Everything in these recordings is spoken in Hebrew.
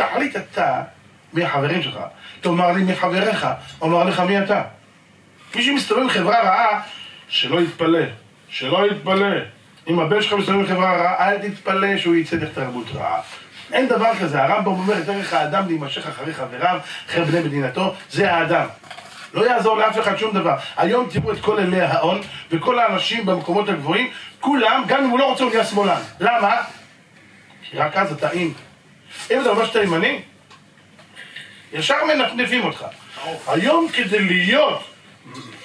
תחליט אתה מי החברים שלך. תאמר לי מי חבריך, אומר לך מי אתה. מי שמסתובב עם חברה רעה, שלא יתפלא. שלא יתפלא. אם הבן שלך מסתובב עם חברה רעה, אל תתפלא שהוא יצא דרך תרבות רעה. אין דבר כזה, הרמב"ם אומר ערך האדם להימשך אחרי חבריו, אחרי בני מדינתו, זה האדם. לא יעזור לאף אחד שום דבר. היום תראו את כל אלי ההון וכל האנשים במקומות הגבוהים, כולם, גם אם הוא לא רוצה, הוא נהיה שמאלן. למה? כי רק אז אתה אין. אם אתה אומר שאתה ימני, ישר מנפנפים אותך. היום כדי להיות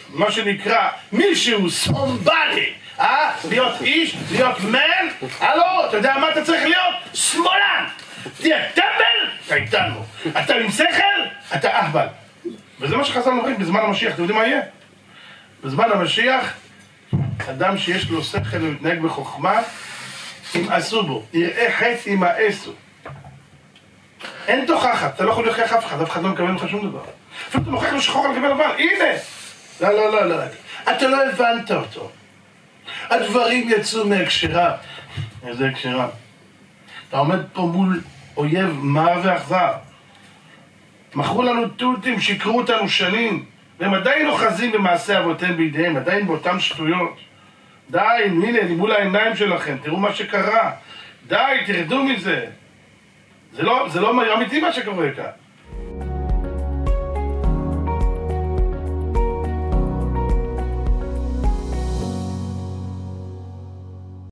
מה שנקרא מישהו, somebody, אה? להיות איש, להיות מן, הלו, אתה יודע מה אתה צריך להיות? שמאלן! תהיה טמבל, אתה איתנו. אתה עם שכל, אתה אהבל. וזה מה שחז"ל אומרים בזמן המשיח, אתם יודעים מה יהיה? בזמן המשיח, אדם שיש לו שכל ומתנהג בחוכמה, ימאסו בו, יראה חטא ימאסו. אין תוכחת, אתה לא יכול להוכיח אף אחד, אף אחד לא מקבל ממך שום דבר. אפילו אתה מוכיח לו שחור על גבי לבן, הנה! לא, לא, לא, לא, אתה לא הבנת אותו. הדברים יצאו מהקשרם. איזה הקשרם? אתה עומד פה מול אויב מר ואכזר. מכרו לנו תותים, שיקרו אותנו שנים, והם עדיין אוחזים במעשה אבותיהם בידיהם, עדיין באותן שטויות. די, הנה, אני מול העיניים שלכם, תראו מה שקרה. די, תרדו מזה. זה לא, זה לא אמיתי מה שקורה כאן.